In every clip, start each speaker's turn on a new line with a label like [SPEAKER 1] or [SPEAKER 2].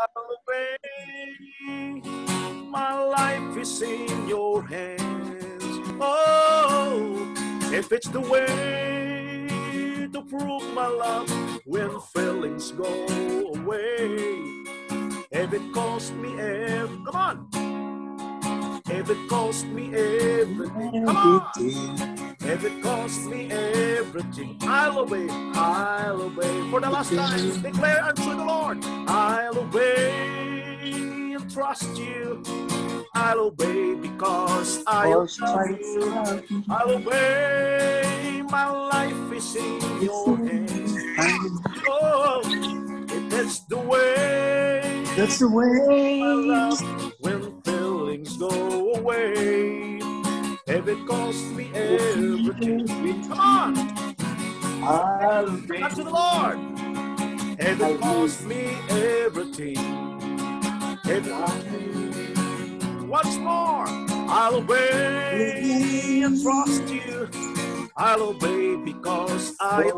[SPEAKER 1] I'll obey. My life is in your hands. Oh, if it's the way to prove my love when feelings go away. If it costs me everything, come on. If it cost me everything, come on. If it cost me everything, I'll obey, I'll obey. For the last time, declare unto the Lord, I'll obey and trust you. I'll obey because I love you. I'll obey, my life is in your hands. Oh, that's the way,
[SPEAKER 2] That's the
[SPEAKER 1] my
[SPEAKER 2] way.
[SPEAKER 1] love, when feelings go away. If it costs me everything, come on,
[SPEAKER 2] I'll obey.
[SPEAKER 1] unto the Lord. If it costs me everything, if once more, I'll obey and trust you. I'll obey because I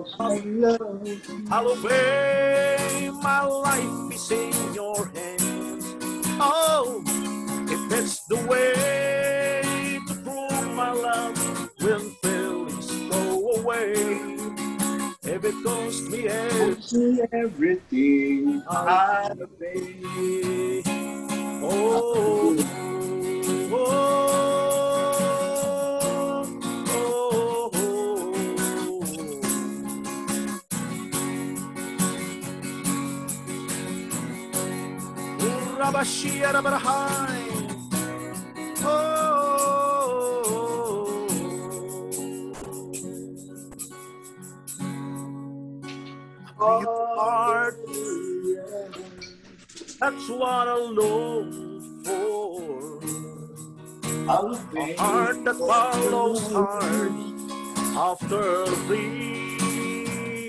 [SPEAKER 2] love you.
[SPEAKER 1] I'll obey. My life is in your hands. Oh, if that's the way to prove my love when feelings go away. If it costs me everything,
[SPEAKER 2] everything. I'll obey.
[SPEAKER 1] oh, oh, oh, oh. oh. Rabashia Rabarahai. That's what I long for. A heart that follows hard after thee.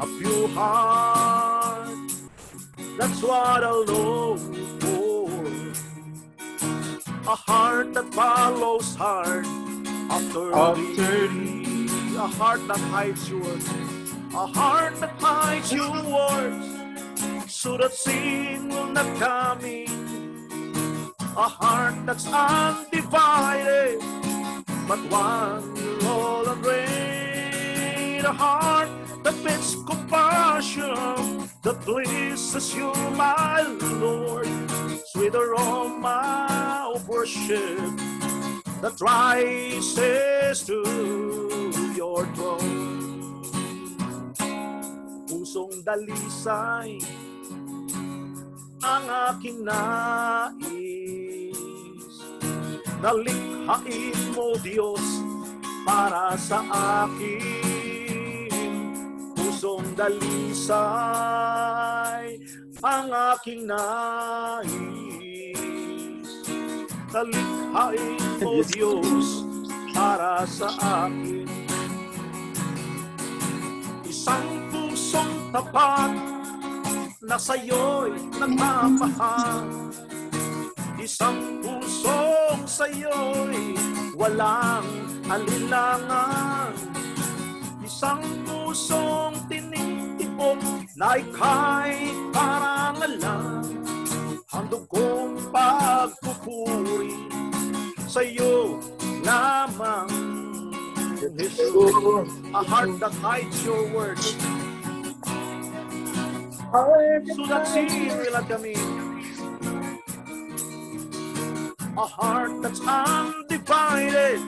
[SPEAKER 1] A pure heart, that's what I long. A heart that follows hard after,
[SPEAKER 2] After
[SPEAKER 1] thee. A heart that hides your words. A heart that hides your words. So that sin will not come in a heart that's undivided, but one all and rain. A heart that fits compassion, that pleases you, my Lord. Sweet aroma of worship that rises to your throne. Pusong dalisay ang aking nais. Nalikhain mo, Diyos, para sa akin. Pusong dalisay ang aking nais. Nalikhain mo, Diyos, para sa akin. Isang pusong tapat na sa'yo'y nagmamahal. Isang pusong sa'yo'y walang alinlangan. Isang pusong tinitipon na ika'y parangalan. Handog kong pagpupuri sa'yo lamang. Jesus, a heart that hides your words sulat sinilat kami. A heart that's undivided,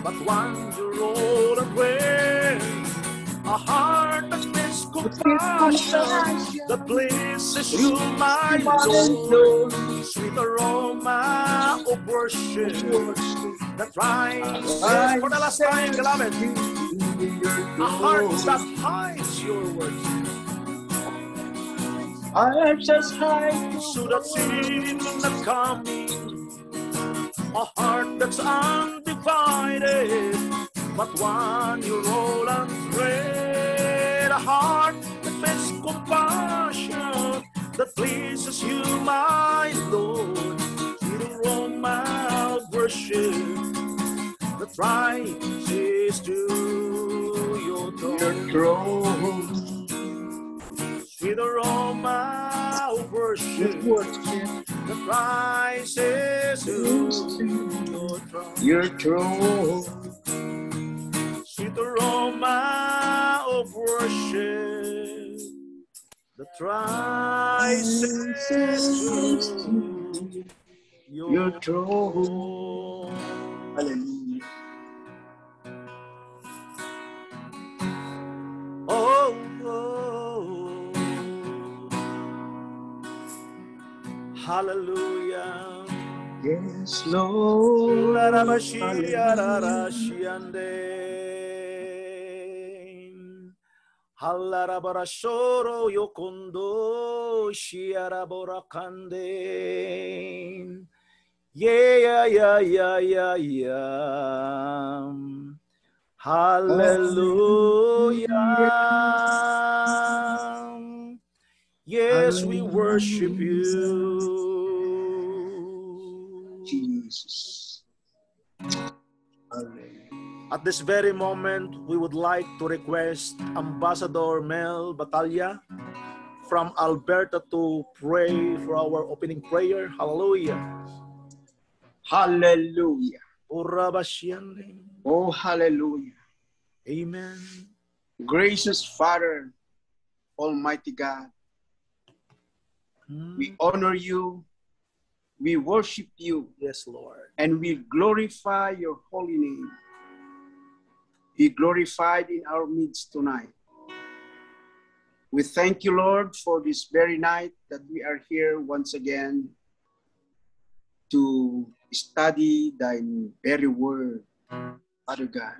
[SPEAKER 1] but one all and well. A heart that that pleases you, my Lord. Sweet aroma of worship that rises for the last time, beloved. A heart that hides your words.
[SPEAKER 2] I'm just high.
[SPEAKER 1] so that sin not come. A heart that's undivided, but one you're all and thread. A heart compassion, that pleases you, my Lord. Sweet aroma of worship that rises to your throne.
[SPEAKER 2] throne.
[SPEAKER 1] Sweet aroma worship.
[SPEAKER 2] with worship.
[SPEAKER 1] The Christ is to your throne.
[SPEAKER 2] Your throne.
[SPEAKER 1] Sweet aroma of worship. The to
[SPEAKER 2] Your throne. Hallelujah.
[SPEAKER 1] Oh, oh. hallelujah.
[SPEAKER 2] Yes, Lord. Hallelujah.
[SPEAKER 1] Rarashiande. Halarabarashoro yokondo shiaraborakande. Yeah, yeah, yeah, yeah, yeah. Hallelujah. Yes, we worship you.
[SPEAKER 2] Jesus. Hallelujah.
[SPEAKER 1] At this very moment, we would like to request Ambassador Mel Batalla from Alberta to pray for our opening prayer. Hallelujah.
[SPEAKER 2] Hallelujah.
[SPEAKER 1] Urabashiande.
[SPEAKER 2] Oh, hallelujah.
[SPEAKER 1] Amen.
[SPEAKER 2] Gracious Father, Almighty God,
[SPEAKER 1] Mm.
[SPEAKER 2] we honor you, we worship you,
[SPEAKER 1] Yes, Lord.
[SPEAKER 2] and we glorify your holy name. Be glorified in our midst tonight. We thank you, Lord, for this very night that we are here once again to study thy very word, Father God.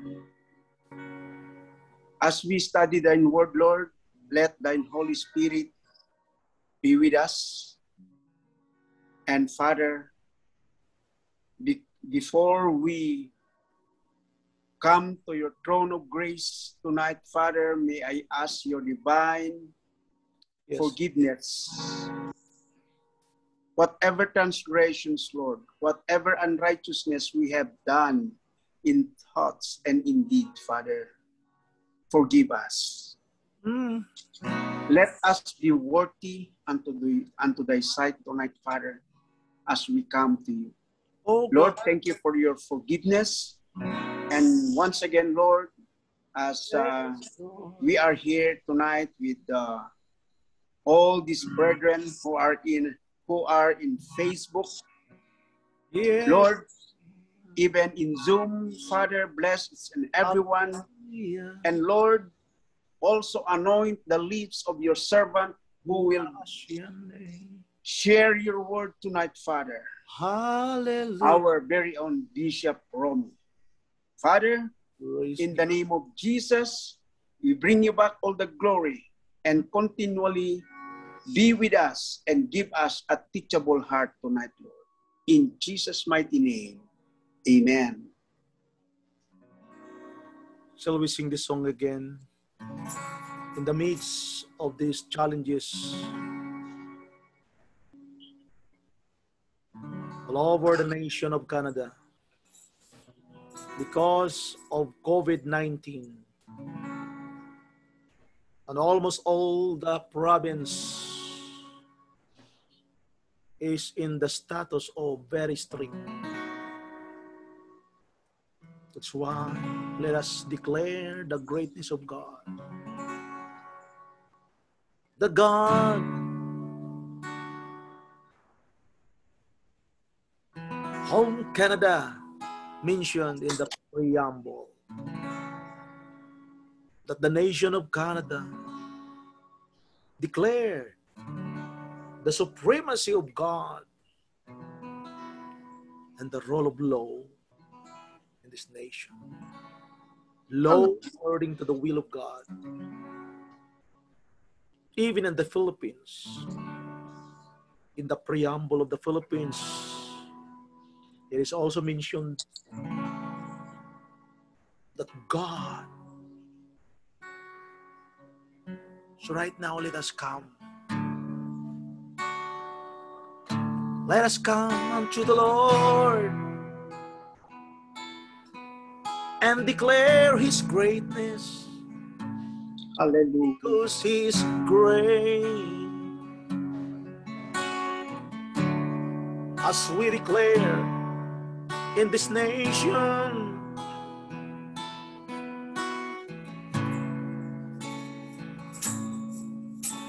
[SPEAKER 2] As we study thine word, Lord, let thine Holy Spirit be with us. And Father, be- before we come to your throne of grace tonight, Father, may I ask your divine
[SPEAKER 1] Yes.
[SPEAKER 2] forgiveness. Whatever transgressions, Lord, whatever unrighteousness we have done in thoughts and in deed, Father, forgive us.
[SPEAKER 1] Mm.
[SPEAKER 2] Let us be worthy unto, the, unto thy sight tonight, Father, as we come to you.
[SPEAKER 1] Oh,
[SPEAKER 2] Lord,
[SPEAKER 1] God.
[SPEAKER 2] thank you for your forgiveness. And once again, Lord, as uh, we are here tonight with uh, all these brethren who are in who are in Facebook,
[SPEAKER 1] Yes.
[SPEAKER 2] Lord, even in Zoom, Father, bless and everyone.
[SPEAKER 1] Hallelujah.
[SPEAKER 2] And Lord, also anoint the lips of your servant who will share your word tonight, Father.
[SPEAKER 1] Hallelujah.
[SPEAKER 2] Our very own Bishop Romy. Father,
[SPEAKER 1] Praise
[SPEAKER 2] in the name of Jesus, we bring you back all the glory and continually be with us and give us a teachable heart tonight, Lord. In Jesus' mighty name, amen.
[SPEAKER 1] Shall we sing this song again? In the midst of these challenges, all over the nation of Canada, because of COVID 19, and almost all the province is in the status of very strict. That's why let us declare the greatness of God. The God Home Canada mentioned in the preamble that the nation of Canada declared the supremacy of God and the role of law in this nation. Law according to the will of God. Even in the Philippines, in the preamble of the Philippines, it is also mentioned that God. So, right now, let us come. Let us come unto the Lord and declare His greatness
[SPEAKER 2] Hallelujah.
[SPEAKER 1] because He is great. as we declare in this nation.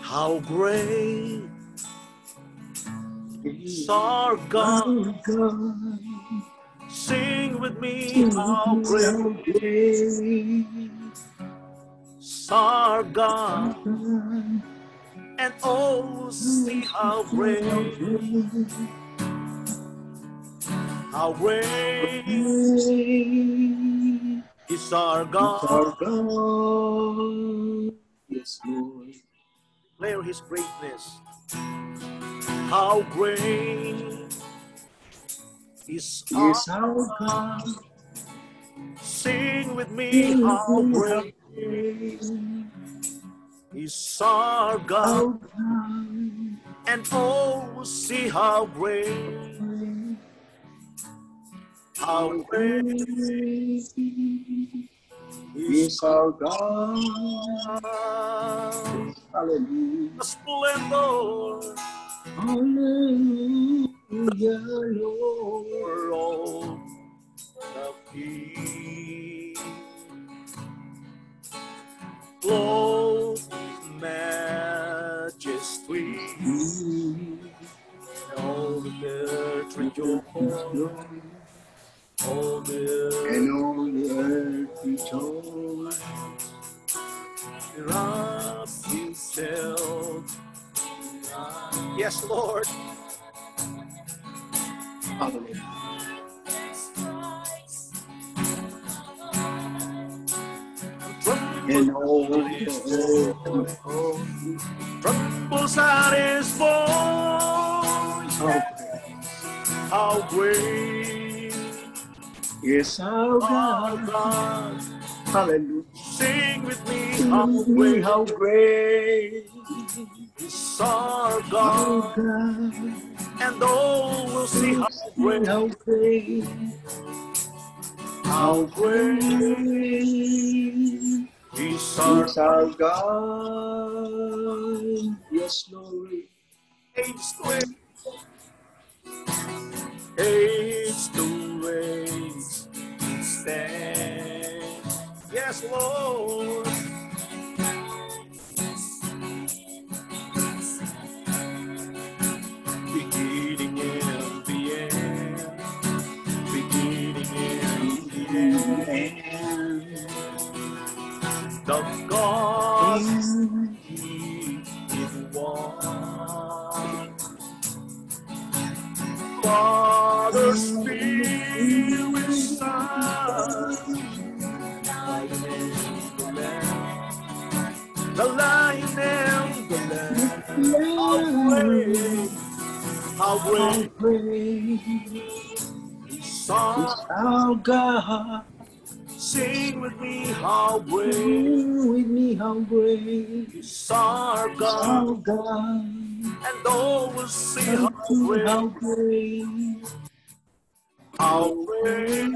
[SPEAKER 1] How great is our God. Sing with me, how great is our God. And oh, see how great, how great is our God. our God.
[SPEAKER 2] Yes, Lord.
[SPEAKER 1] Declare his greatness. How great is our
[SPEAKER 2] Yes, our God.
[SPEAKER 1] Sing with me, how great is our God.
[SPEAKER 2] Our God.
[SPEAKER 1] And oh, see how great, how great is
[SPEAKER 2] our God. Hallelujah.
[SPEAKER 1] The splendor
[SPEAKER 2] Hallelujah, Lord.
[SPEAKER 1] the King. Clothed with majesty, all the earth rejoice, all the
[SPEAKER 2] And all the earth rejoice.
[SPEAKER 1] wraps himself. Yes, Lord.
[SPEAKER 2] Hallelujah. And all the earth.
[SPEAKER 1] Trembles at his voice.
[SPEAKER 2] How
[SPEAKER 1] great
[SPEAKER 2] Yes, our God.
[SPEAKER 1] God.
[SPEAKER 2] Hallelujah.
[SPEAKER 1] Sing with me, how
[SPEAKER 2] How
[SPEAKER 1] great
[SPEAKER 2] great, how great
[SPEAKER 1] is our God. And oh, we'll see how great,
[SPEAKER 2] How great,
[SPEAKER 1] how great
[SPEAKER 2] great
[SPEAKER 1] is our
[SPEAKER 2] is our God. Yes, Lord.
[SPEAKER 1] To age. Age to stand. Yes, Lord. How How great
[SPEAKER 2] great
[SPEAKER 1] is our
[SPEAKER 2] God.
[SPEAKER 1] Sing with me, how great
[SPEAKER 2] with me, how great
[SPEAKER 1] is our God. And all we'll see how
[SPEAKER 2] How
[SPEAKER 1] great,
[SPEAKER 2] great,
[SPEAKER 1] how great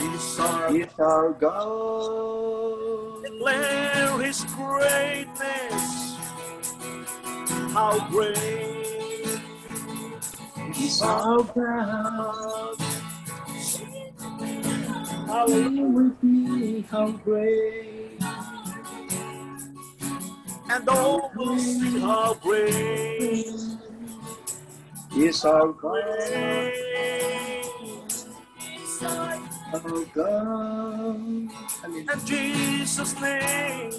[SPEAKER 1] is our
[SPEAKER 2] is our God.
[SPEAKER 1] Declare his greatness. How great
[SPEAKER 2] Is
[SPEAKER 1] is our
[SPEAKER 2] our God.
[SPEAKER 1] God. Hallelujah.
[SPEAKER 2] Sing with me, how great
[SPEAKER 1] And oh, we'll see how great,
[SPEAKER 2] is our God.
[SPEAKER 1] great
[SPEAKER 2] Our God.
[SPEAKER 1] And Jesus' name,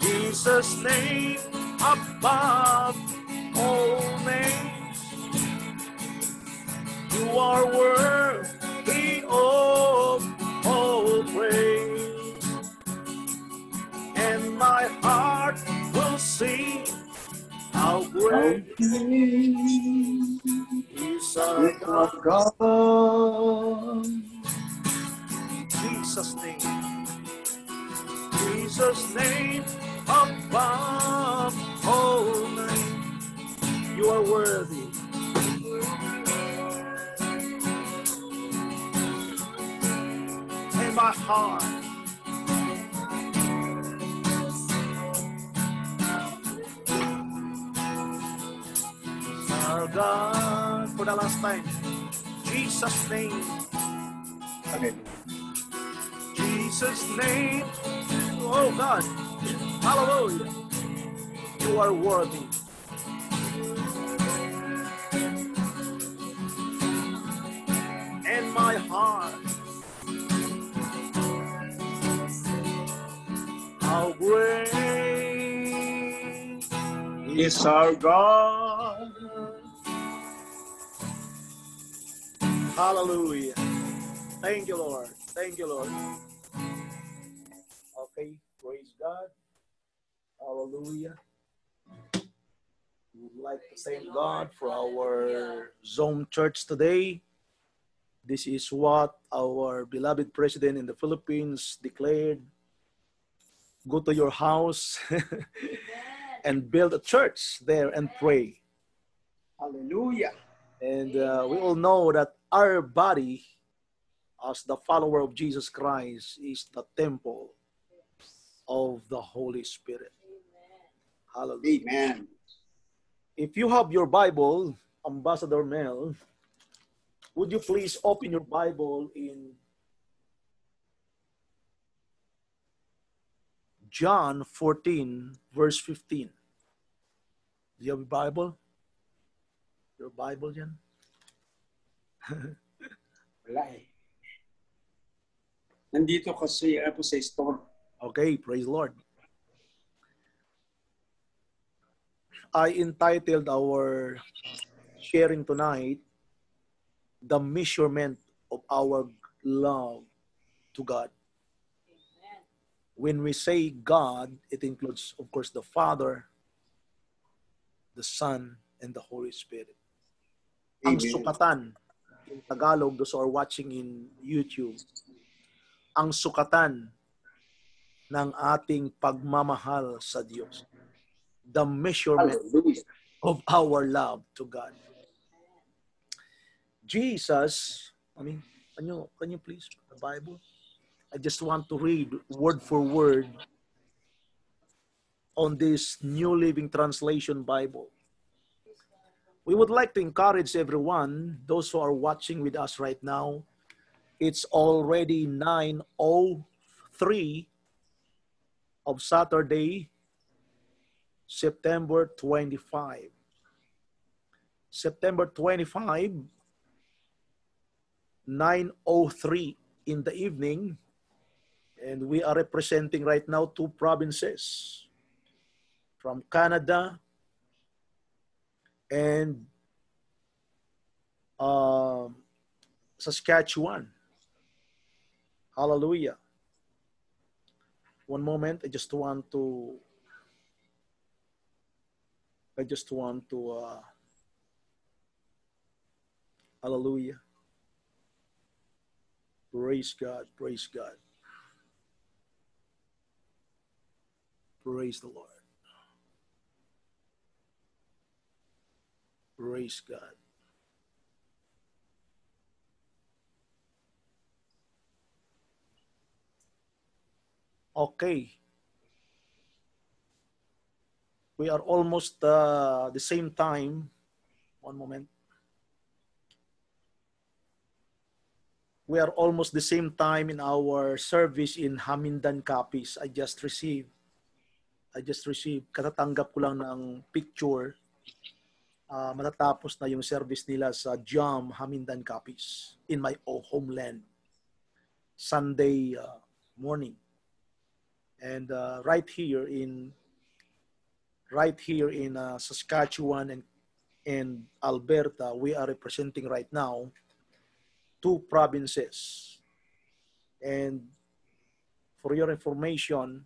[SPEAKER 1] Jesus' name above all. You are worthy of all praise. And my heart will sing how great is our God. Jesus' name. Jesus' name above all name. You are worthy. In my heart. our God. For the last time, Jesus' name,
[SPEAKER 2] Hallelujah.
[SPEAKER 1] Jesus' name. Oh God, hallelujah. You are worthy. My heart, how great
[SPEAKER 2] Is our God.
[SPEAKER 1] Hallelujah. Thank you, Lord. Thank you, Lord. Okay, praise God. Hallelujah. We would like to thank God for our Zoom church today. This is what our beloved president in the Philippines declared. Go to your house and build a church there and pray.
[SPEAKER 2] Hallelujah.
[SPEAKER 1] And uh, we all know that our body, as the follower of Jesus Christ, is the temple of the Holy Spirit. Hallelujah.
[SPEAKER 2] Amen.
[SPEAKER 1] If you have your Bible, Ambassador Mel, would you please open your Bible in John 14, verse 15? Do you have a Bible? Your Bible, Jan?
[SPEAKER 2] Wala eh. Nandito kasi ako sa store.
[SPEAKER 1] Okay, praise the Lord. I entitled our sharing tonight the measurement of our love to God. When we say God, it includes, of course, the Father, the Son, and the Holy Spirit. Ang sukatan, in Tagalog, those who are watching in YouTube, ang sukatan ng ating pagmamahal sa Diyos. The measurement of our love to God. Jesus, I mean, can you, can you please the Bible? I just want to read word for word on this New Living Translation Bible. We would like to encourage everyone, those who are watching with us right now, it's already 9.03 of Saturday, September 25. September 25, 9.03 in the evening, and we are representing right now two provinces from Canada and um, Saskatchewan. Hallelujah. One moment, I just want to I just want to uh, hallelujah. Praise God, praise God. Praise the Lord. Praise God. Okay. We are almost uh, the same time. One moment. We are almost the same time in our service in Hamindan copies. I just received. I just received. Katatanggap ko lang ng picture. Uh, matatapos na yung service nila sa Jam Hamindan copies in my homeland. Sunday uh, morning. And uh, right here in right here in uh, Saskatchewan and and Alberta, we are representing right now two provinces. And for your information,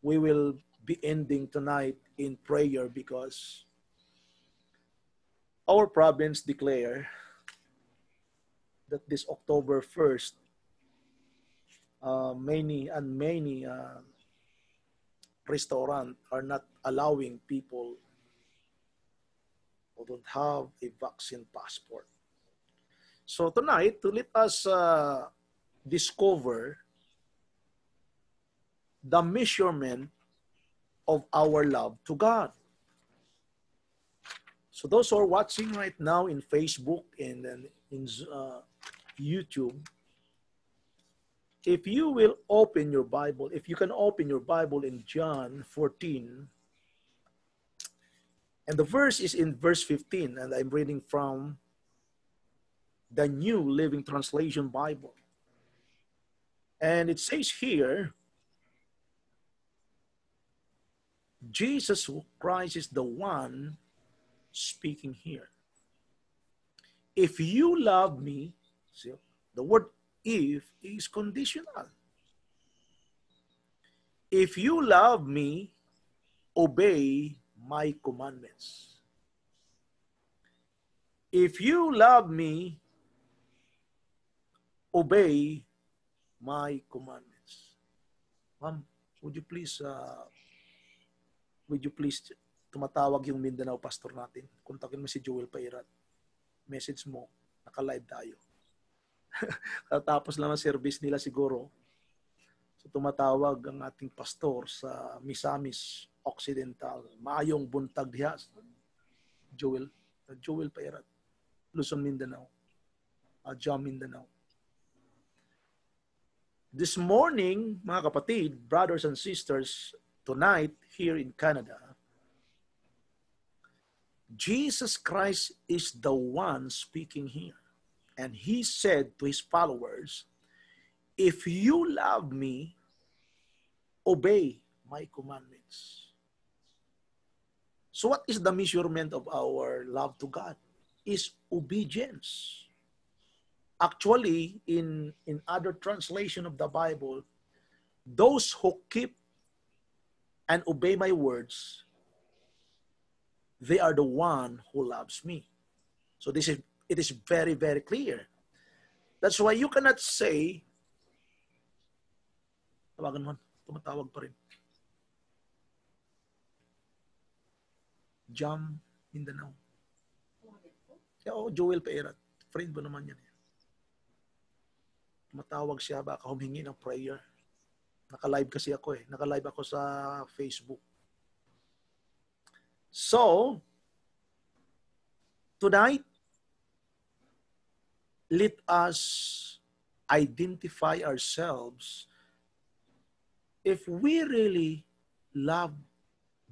[SPEAKER 1] we will be ending tonight in prayer because our province declare that this October 1st, uh, many and many uh, restaurant are not allowing people who don't have a vaccine passport. So tonight, to let us uh, discover the measurement of our love to God. So those who are watching right now in Facebook and in uh, YouTube, if you will open your Bible, if you can open your Bible in John 14, and the verse is in verse 15, and I'm reading from the New Living Translation Bible. And it says here, Jesus Christ is the one speaking here. If you love me, see, the word if is conditional. If you love me, obey my commandments. If you love me, obey my commandments. Ma'am, would you please, uh, would you please tumatawag yung Mindanao pastor natin? Kontakin mo si Joel Pairat. Message mo, naka-live tayo. Tapos lang ang service nila siguro. So tumatawag ang ating pastor sa Misamis Occidental. Maayong buntag diha. Joel, uh, Joel Pairat. Luzon, Mindanao. Uh, Jam, Mindanao. This morning, mga kapatid, brothers and sisters, tonight here in Canada, Jesus Christ is the one speaking here. And he said to his followers, If you love me, obey my commandments. So, what is the measurement of our love to God? Is obedience. Actually, in, in other translation of the Bible, those who keep and obey my words, they are the one who loves me. So this is it is very, very clear. That's why you cannot say, tawagan mo, tumatawag pa rin. Jam Mindanao. Yeah, oh, Joel Peerat. Friend mo naman yan. Eh. Tumatawag siya, baka humingi ng prayer. Naka-live kasi ako eh. Naka-live ako sa Facebook. So, tonight, let us identify ourselves if we really love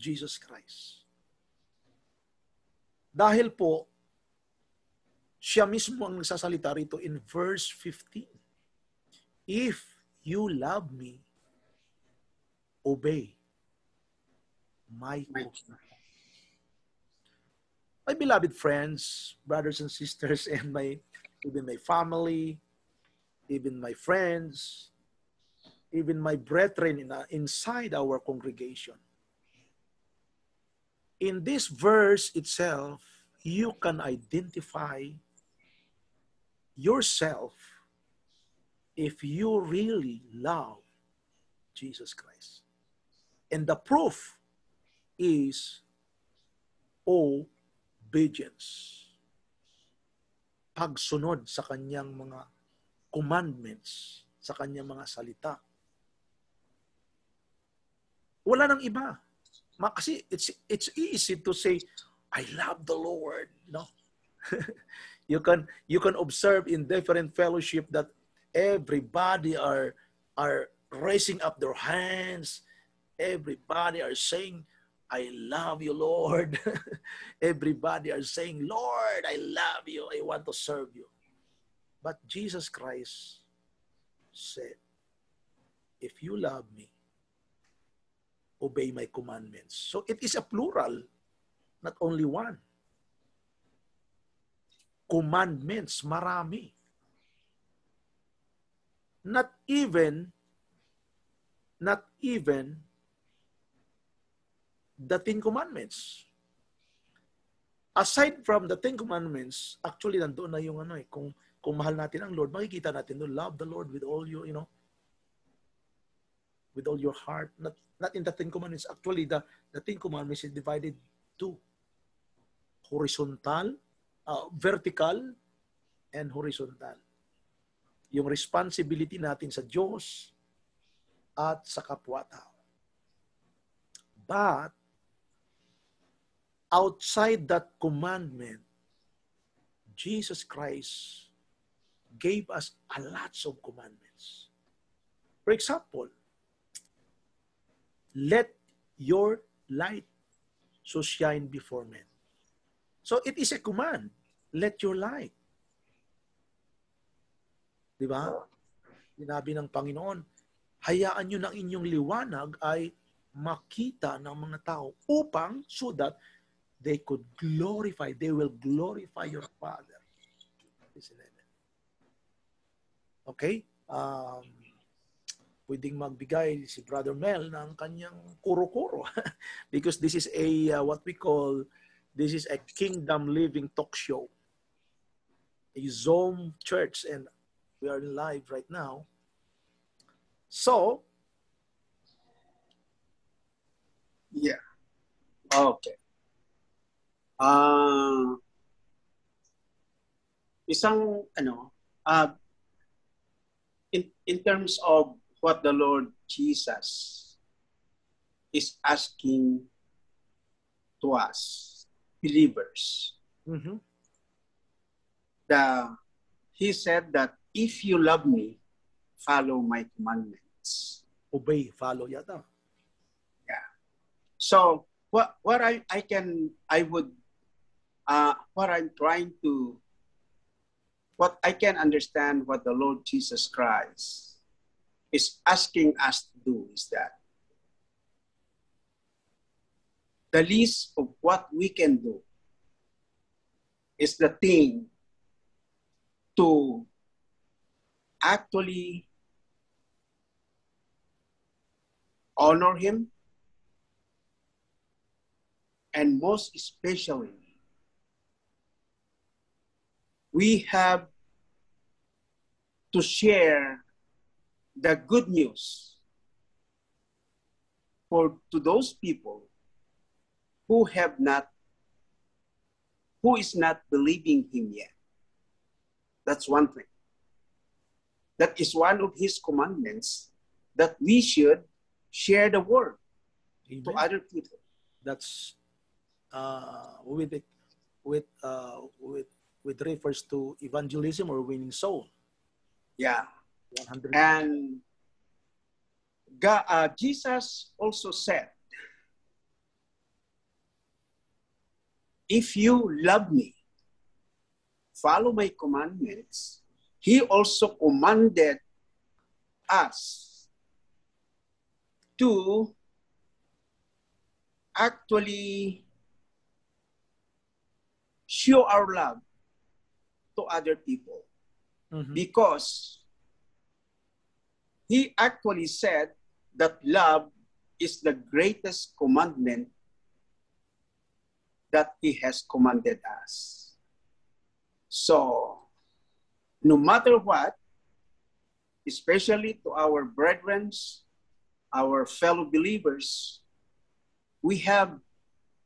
[SPEAKER 1] Jesus Christ. Dahil po, siya mismo ang nagsasalita rito in verse 15. If you love me, obey my commandments. My beloved friends, brothers and sisters, and my even my family, even my friends, even my brethren in, uh, inside our congregation. In this verse itself, you can identify yourself if you really love Jesus Christ. And the proof is obedience pagsunod sa kanyang mga commandments, sa kanyang mga salita. Wala nang iba. Kasi it's, it's easy to say, I love the Lord. No? you can you can observe in different fellowship that everybody are are raising up their hands everybody are saying I love you, Lord. Everybody are saying, Lord, I love you. I want to serve you. But Jesus Christ said, if you love me, obey my commandments. So it is a plural, not only one. Commandments, marami. Not even, not even the Ten Commandments. Aside from the Ten Commandments, actually nandoon na yung ano eh, kung, kung mahal natin ang Lord, makikita natin doon, love the Lord with all your, you know, with all your heart. Not, not in the Ten Commandments. Actually, the, the Ten Commandments is divided two. Horizontal, uh, vertical, and horizontal. Yung responsibility natin sa Diyos at sa kapwa-tao. But, outside that commandment, Jesus Christ gave us a lots of commandments. For example, let your light so shine before men. So it is a command. Let your light. Di ba? Sinabi ng Panginoon, hayaan nyo ng inyong liwanag ay makita ng mga tao upang so that they could glorify, they will glorify your Father. Okay? Um, pwedeng magbigay si Brother Mel ng kanyang kuro-kuro. Because this is a, uh, what we call, this is a kingdom living talk show. A Zoom church and we are in live right now. So,
[SPEAKER 2] Yeah. Okay. Ah isang ano, uh, in in terms of what the Lord Jesus is asking to us believers.
[SPEAKER 1] mhm,
[SPEAKER 2] The he said that if you love me, follow my commandments.
[SPEAKER 1] obey, follow yata. Yeah.
[SPEAKER 2] So what what I, I can I would uh what I'm trying to what I can understand what the Lord Jesus Christ is asking us to do is that the least of what we can do is the thing to actually honor him. And most especially, we have to share the good news for to those people who have not who is not believing him yet. That's one thing that is one of his commandments that we should share the word to other people
[SPEAKER 1] That's uh, with it, with uh, with with refers to evangelism or winning soul.
[SPEAKER 2] yeah
[SPEAKER 1] 100.
[SPEAKER 2] And God, uh, Jesus also said, If you love me, follow my commandments. He also commanded us to actually show our love to other people
[SPEAKER 1] Mhm.
[SPEAKER 2] because he actually said that love is the greatest commandment that he has commanded us. So, no matter what, especially to our brethren, our fellow believers, we have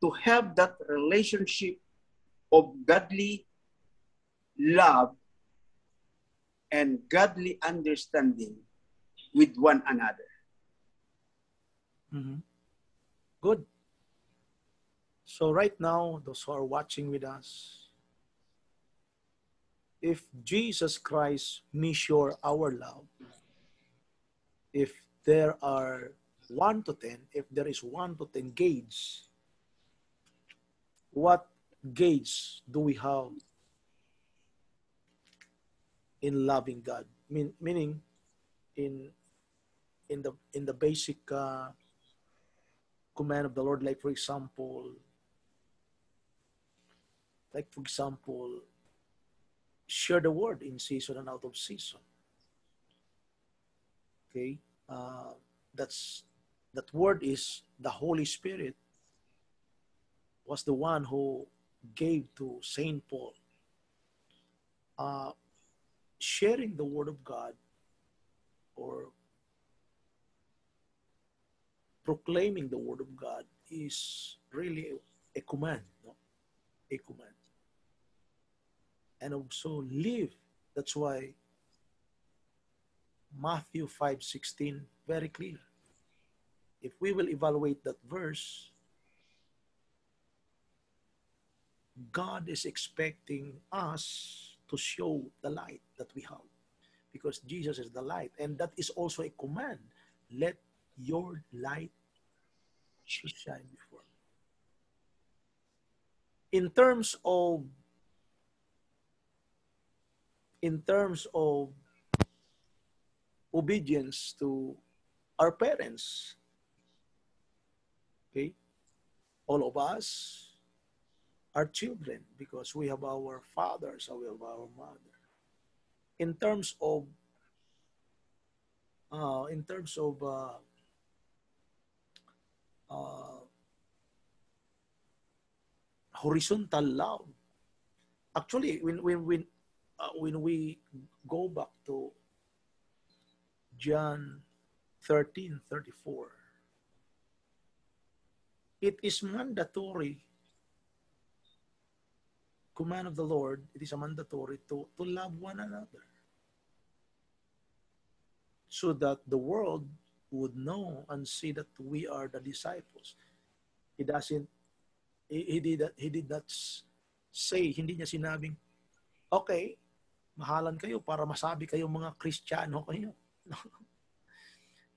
[SPEAKER 2] to have that relationship of godly love and godly understanding with one another.
[SPEAKER 1] Mhm. Good. So right now, those who are watching with us, if Jesus Christ measure our love, if there are one to ten, if there is one to ten gauge, what gauge do we have in loving God? Mean, meaning, in in the in the basic uh, command of the Lord, like for example, like for example, share the word in season and out of season. Okay, uh, that's that word is the Holy Spirit was the one who gave to Saint Paul. Uh, sharing the word of God or proclaiming the word of God is really a command, no? A command. And also live. That's why Matthew 5:16 very clear. If we will evaluate that verse, God is expecting us to show the light that we have because Jesus is the light. And that is also a command. Let your light shine before. In terms of in terms of obedience to our parents, okay, all of us are children because we have our fathers we have our mother. In terms of uh, in terms of uh, uh, horizontal love, actually, when when when uh, when we go back to John 13, 34, it is mandatory command of the Lord, it is a mandatory to, to love one another. So that the world would know and see that we are the disciples. He doesn't, he, he did, he did not say, hindi niya sinabing, okay, mahalan kayo para masabi kayo mga Kristiyano kayo.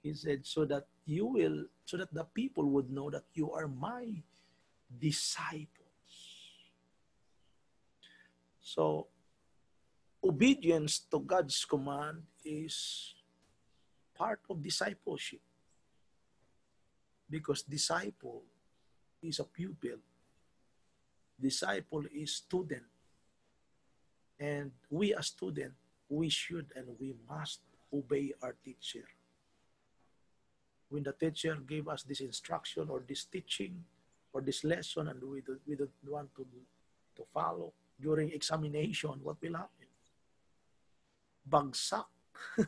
[SPEAKER 1] he said, so that you will, so that the people would know that you are my disciples. So, obedience to God's command is part of discipleship. Because disciple is a pupil. Disciple is student. And we as student, we should and we must obey our teacher. When the teacher gave us this instruction or this teaching or this lesson and we don't, we don't want to, to follow, during examination, what will happen? Bagsak.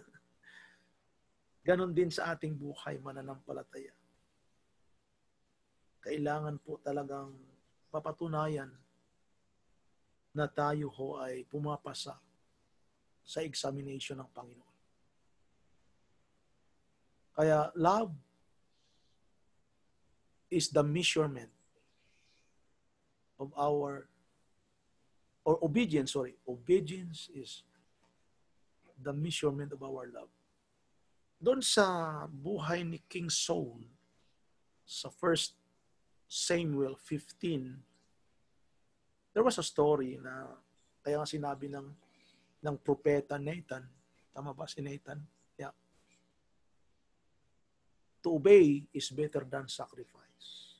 [SPEAKER 1] Ganon din sa ating buhay mananampalataya. Kailangan po talagang papatunayan na tayo ho ay pumapasa sa examination ng Panginoon. Kaya love is the measurement of our or obedience, sorry, obedience is the measurement of our love. Doon sa buhay ni King Saul, sa 1 Samuel 15, there was a story na kaya nga sinabi ng ng propeta Nathan, tama ba si Nathan? Yeah. To obey is better than sacrifice.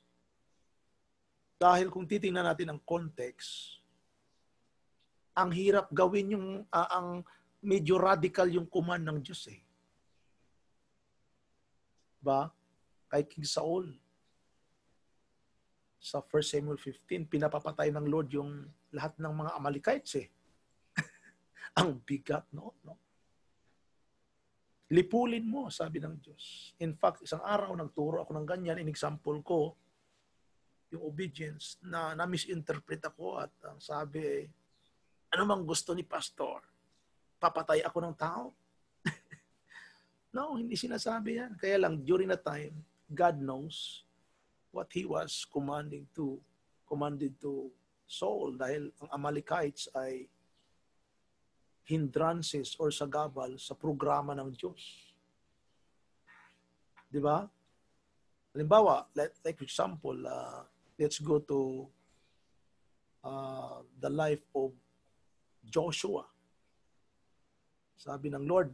[SPEAKER 1] Dahil kung titingnan natin ang context, ang hirap gawin yung uh, ang medyo radical yung command ng Diyos eh. Ba? Kay King Saul. Sa 1 Samuel 15, pinapapatay ng Lord yung lahat ng mga Amalekites eh. ang bigat, no? no? Lipulin mo, sabi ng Diyos. In fact, isang araw nagturo ako ng ganyan, in example ko, yung obedience na na-misinterpret ako at ang sabi eh, ano mang gusto ni pastor? Papatay ako ng tao? no, hindi sinasabi yan. Kaya lang, during the time, God knows what He was commanding to, commanded to Saul dahil ang Amalekites ay hindrances or sagabal sa programa ng Diyos. Di ba? Halimbawa, let, like for example, uh, let's go to uh, the life of Joshua. Sabi ng Lord,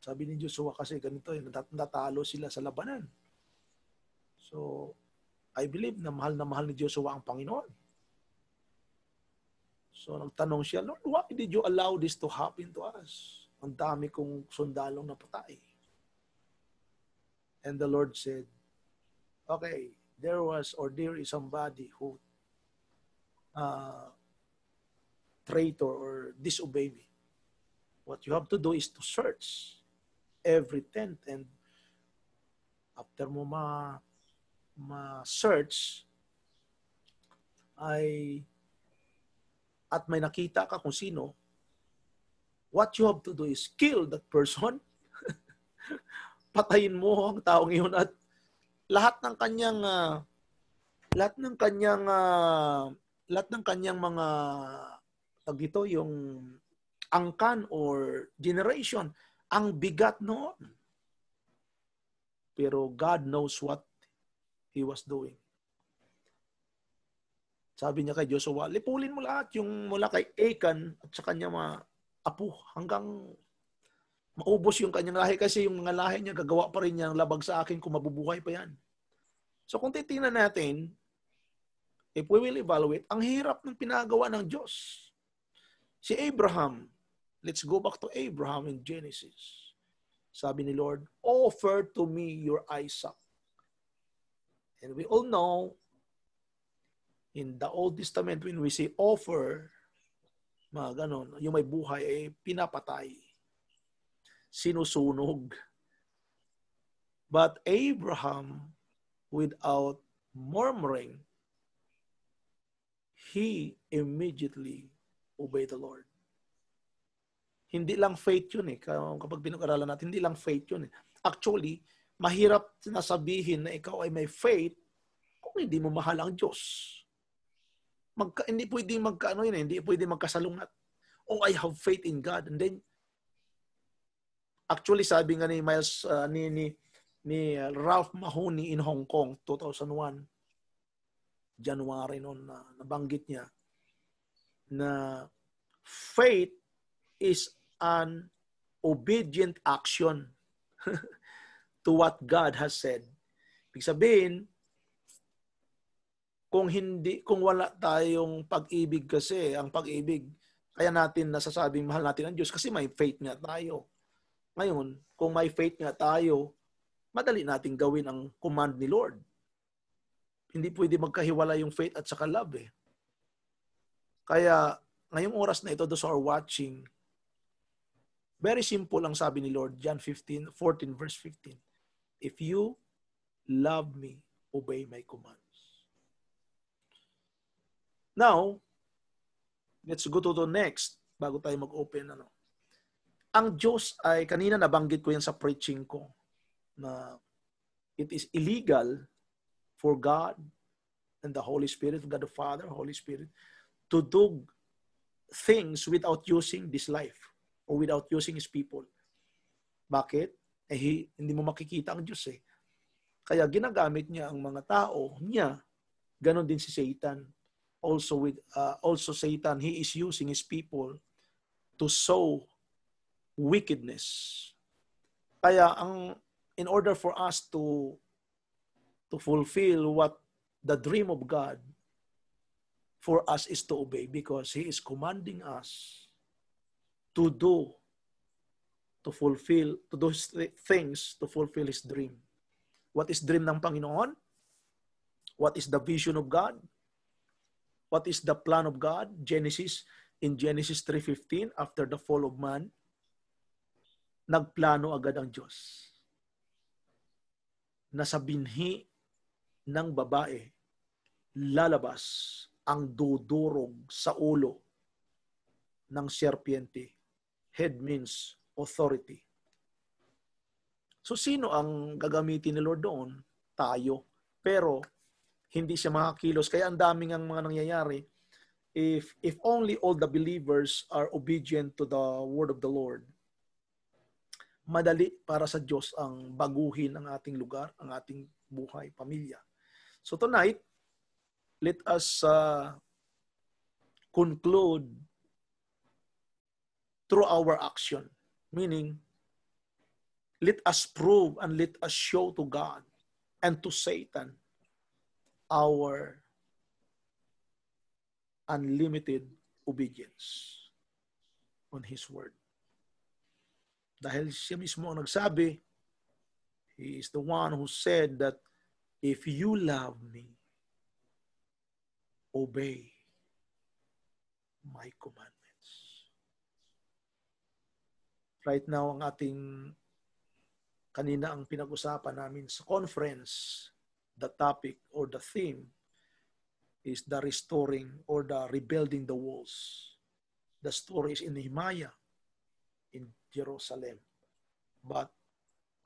[SPEAKER 1] sabi ni Joshua kasi ganito, eh, natalo sila sa labanan. So, I believe na mahal na mahal ni Joshua ang Panginoon. So, nagtanong siya, Lord, why did you allow this to happen to us? Ang dami kong sundalong napatay. And the Lord said, okay, there was or there is somebody who uh, traitor or disobey me. What you have to do is to search every tent and after mo ma ma-search ay at may nakita ka kung sino, what you have to do is kill that person. Patayin mo ang taong iyon at lahat ng kanyang uh, lahat ng kanyang uh, lahat ng kanyang mga tag dito yung angkan or generation ang bigat noon. Pero God knows what he was doing. Sabi niya kay Joshua, lipulin mo lahat yung mula kay Achan at sa kanya mga apo hanggang maubos yung kanyang lahi kasi yung mga lahi niya gagawa pa rin niya ng labag sa akin kung mabubuhay pa yan. So kung titingnan natin, if we will evaluate, ang hirap ng pinagawa ng Diyos. Si Abraham, let's go back to Abraham in Genesis. Sabi ni Lord, offer to me your Isaac. And we all know, in the Old Testament, when we say offer, mga ganon, yung may buhay ay pinapatay. Sinusunog. But Abraham, without murmuring, he immediately obeyed the Lord. Hindi lang faith yun eh. Kapag pinag-aralan natin, hindi lang faith yun eh. Actually, mahirap na sabihin na ikaw ay may faith kung hindi mo mahal ang Diyos. Magka, hindi pwedeng magkaano yun eh. Hindi pwedeng magkasalungat. Oh, I have faith in God. And then, actually, sabi nga ni Miles, uh, ni, ni, ni Ralph Mahoney in Hong Kong, 2001, January noon na nabanggit niya na faith is an obedient action to what God has said. Ibig sabihin, kung hindi kung wala tayong pag-ibig kasi, ang pag-ibig kaya natin nasasabing mahal natin ang Diyos kasi may faith nga tayo. Ngayon, kung may faith nga tayo, madali nating gawin ang command ni Lord. Hindi pwede magkahiwala yung faith at saka love eh. Kaya ngayong oras na ito, those who are watching, Very simple ang sabi ni Lord, John 15, 14 verse 15. If you love me, obey my commands. Now, let's go to the next bago tayo mag-open. Ano. Ang Diyos ay, kanina nabanggit ko yan sa preaching ko, na it is illegal for God and the Holy Spirit, God the Father, Holy Spirit, to do things without using this life or without using His people. Bakit? Eh, hindi mo makikita ang Diyos eh. Kaya ginagamit niya ang mga tao niya. Ganon din si Satan. Also with uh, also Satan, he is using his people to sow wickedness. Kaya ang in order for us to to fulfill what the dream of God for us is to obey because he is commanding us to do, to fulfill, to do things to fulfill His dream. What is dream ng Panginoon? What is the vision of God? What is the plan of God? Genesis, in Genesis 3.15, after the fall of man, nagplano agad ang Diyos na sa binhi ng babae lalabas ang dudurog sa ulo ng serpiente Head means authority. So sino ang gagamitin ni Lord doon? Tayo. Pero hindi siya makakilos. Kaya ang daming ang mga nangyayari. If, if only all the believers are obedient to the word of the Lord, madali para sa Diyos ang baguhin ang ating lugar, ang ating buhay, pamilya. So tonight, let us uh, conclude through our action. Meaning, let us prove and let us show to God and to Satan our unlimited obedience on His Word. Dahil siya mismo ang nagsabi, He is the one who said that if you love me, obey my command. Right now ang ating kanina ang pinag-usapan namin sa conference, the topic or the theme is the restoring or the rebuilding the walls. The story is in Nehemiah in Jerusalem. But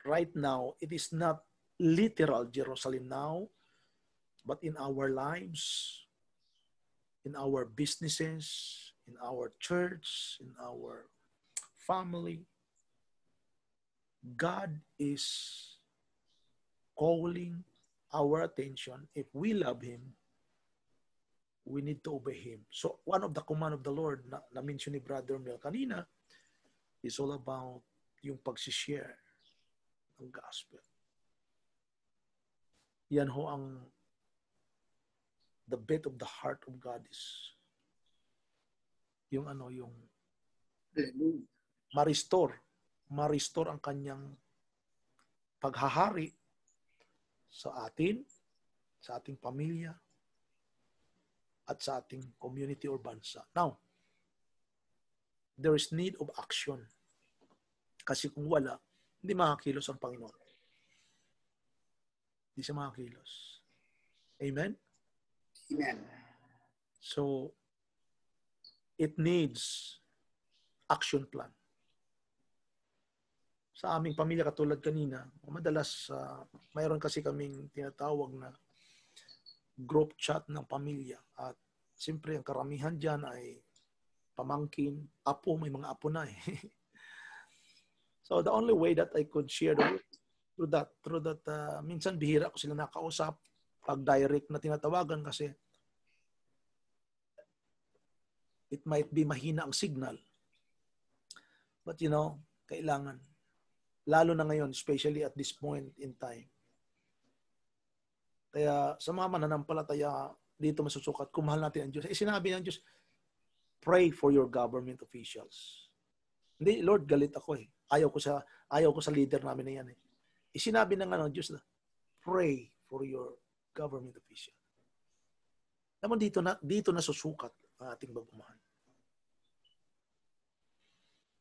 [SPEAKER 1] right now, it is not literal Jerusalem now, but in our lives, in our businesses, in our church, in our family. God is calling our attention. If we love Him, we need to obey Him. So one of the command of the Lord na, na mention ni Brother Mel kanina is all about yung pagsishare ng gospel. Yan ho ang the bit of the heart of God is yung ano yung
[SPEAKER 2] Hallelujah.
[SPEAKER 1] Ma-restore ma-restore ang kanyang paghahari sa atin, sa ating pamilya, at sa ating community or bansa. Now, there is need of action. Kasi kung wala, hindi makakilos ang Panginoon. Hindi siya makakilos. Amen?
[SPEAKER 2] Amen.
[SPEAKER 1] So, it needs action plan. Sa aming pamilya, katulad kanina, madalas uh, mayroon kasi kaming tinatawag na group chat ng pamilya. At siyempre, ang karamihan dyan ay pamangkin, apo, may mga apo na eh. so the only way that I could share the through that, through that, uh, minsan bihira ko sila nakausap pag direct na tinatawagan kasi it might be mahina ang signal. But you know, kailangan. Lalo na ngayon, especially at this point in time. Kaya sa mga mananampalataya, dito masusukat, kung mahal natin ang Diyos. Eh, sinabi ng Diyos, pray for your government officials. Hindi, Lord, galit ako eh. Ayaw ko sa, ayaw ko sa leader namin na yan eh. Isinabi ng ano, Diyos na, pray for your government official. Naman dito na dito na susukat ang ating pagmamahal.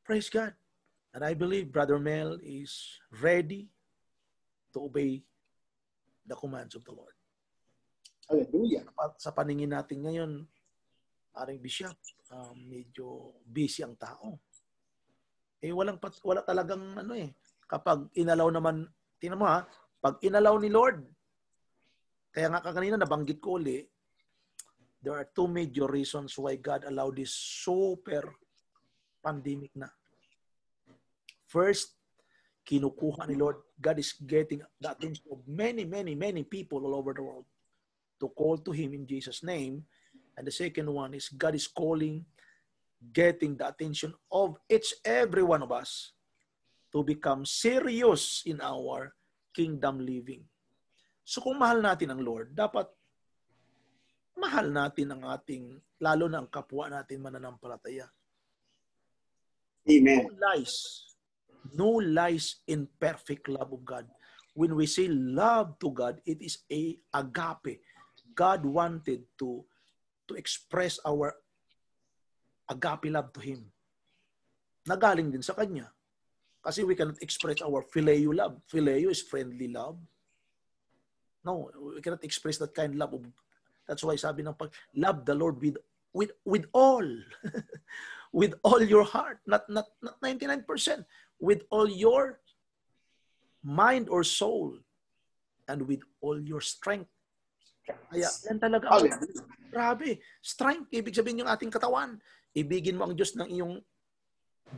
[SPEAKER 1] Praise God. And I believe Brother Mel is ready to obey the commands of the Lord.
[SPEAKER 2] Hallelujah.
[SPEAKER 1] Sa paningin natin ngayon, aring bishop, um, medyo busy ang tao. Eh walang wala talagang ano eh. Kapag inalaw naman, tingnan mo ha, pag inalaw ni Lord, kaya nga kanina nabanggit ko uli, there are two major reasons why God allowed this super pandemic na. First, kinukuha ni Lord, God is getting the attention of many, many, many people all over the world to call to Him in Jesus' name. And the second one is God is calling, getting the attention of each, every one of us to become serious in our kingdom living. So kung mahal natin ang Lord, dapat mahal natin ang ating, lalo na ang kapwa natin mananampalataya.
[SPEAKER 2] Amen.
[SPEAKER 1] No lies. No lies in perfect love of God. When we say love to God, it is a agape. God wanted to to express our agape love to Him. Nagaling din sa Kanya. Kasi we cannot express our phileo love. Phileo is friendly love. No, we cannot express that kind of love. That's why sabi ng pag, love the Lord with with with all. with all your heart, not not not 99%, with all your mind or soul and with all your strength. Kaya yan talaga ang grabe. Strength, ibig sabihin yung ating katawan. Ibigin mo ang Diyos ng iyong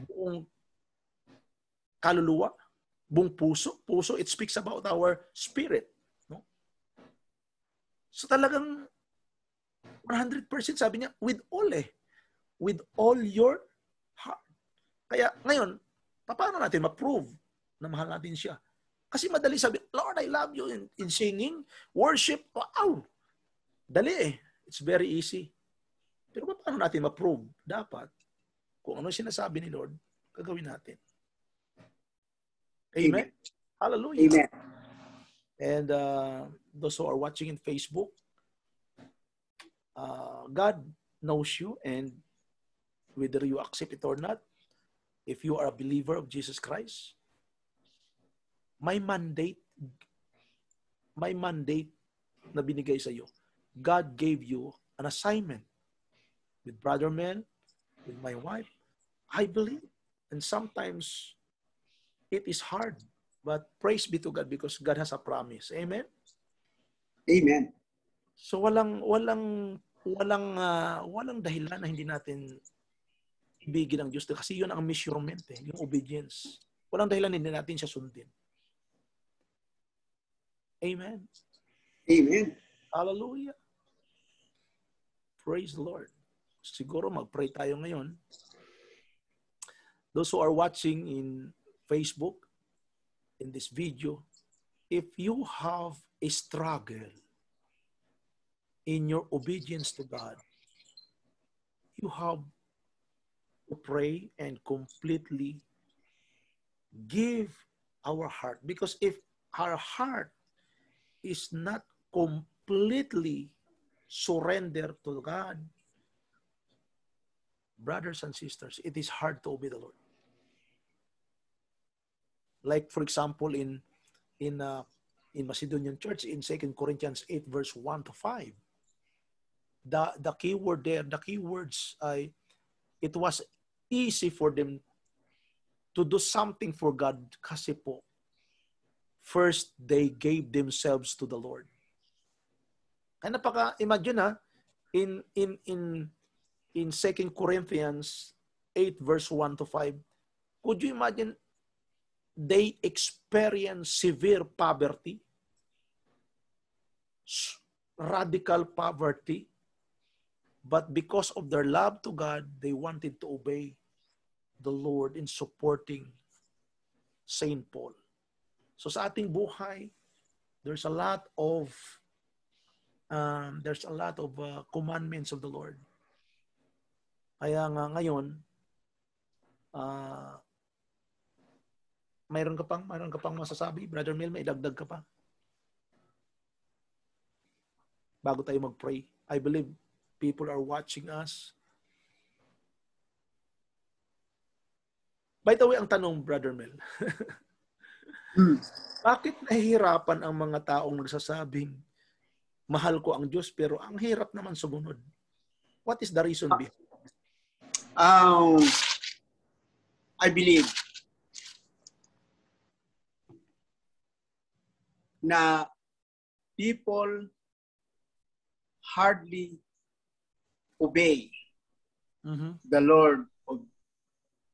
[SPEAKER 1] buong kaluluwa, buong puso. Puso, it speaks about our spirit. No? So talagang 100% sabi niya, with all eh with all your heart. Kaya ngayon, paano natin ma-prove na mahal natin siya? Kasi madali sabi, Lord, I love you in, in singing, worship, wow! Dali eh. It's very easy. Pero paano natin ma-prove? Dapat, kung ano sinasabi ni Lord, gagawin natin. Amen? Amen. Hallelujah.
[SPEAKER 2] Amen.
[SPEAKER 1] And uh, those who are watching in Facebook, uh, God knows you and whether you accept it or not, if you are a believer of Jesus Christ, my mandate, my mandate na binigay sa iyo. God gave you an assignment with Brother Mel, with my wife. I believe. And sometimes it is hard. But praise be to God because God has a promise. Amen?
[SPEAKER 2] Amen.
[SPEAKER 1] So walang walang walang ah, walang dahilan na hindi natin ibigin ang Diyos kasi yun ang measurement eh, yung obedience. Walang dahilan hindi natin siya sundin. Amen.
[SPEAKER 2] Amen.
[SPEAKER 1] Hallelujah. Praise the Lord. Siguro mag-pray tayo ngayon. Those who are watching in Facebook, in this video, if you have a struggle in your obedience to God, you have pray and completely give our heart. Because if our heart is not completely surrendered to God, brothers and sisters, it is hard to obey the Lord. Like for example, in in uh, in Macedonian Church in Second Corinthians 8 verse 1 to 5. The the key word there, the key words ay it was easy for them to do something for God kasi po first they gave themselves to the Lord. Kaya napaka imagine ha ah, in in in in 2 Corinthians 8 verse 1 to 5 could you imagine they experience severe poverty radical poverty but because of their love to God they wanted to obey the Lord in supporting Saint Paul. So sa ating buhay there's a lot of um, there's a lot of uh, commandments of the Lord. Kaya nga ngayon ah mayroon ka pang mayroon ka pang masasabi? Brother Mel may idagdag ka pa? Bago tayo mag-pray. I believe people are watching us By the way, ang tanong, Brother Mel,
[SPEAKER 2] Hmm.
[SPEAKER 1] bakit nahihirapan ang mga taong nagsasabing, mahal ko ang Diyos, pero ang hirap naman sumunod? What is the reason behind?
[SPEAKER 2] Um, I believe na people hardly obey
[SPEAKER 1] Mhm.
[SPEAKER 2] the Lord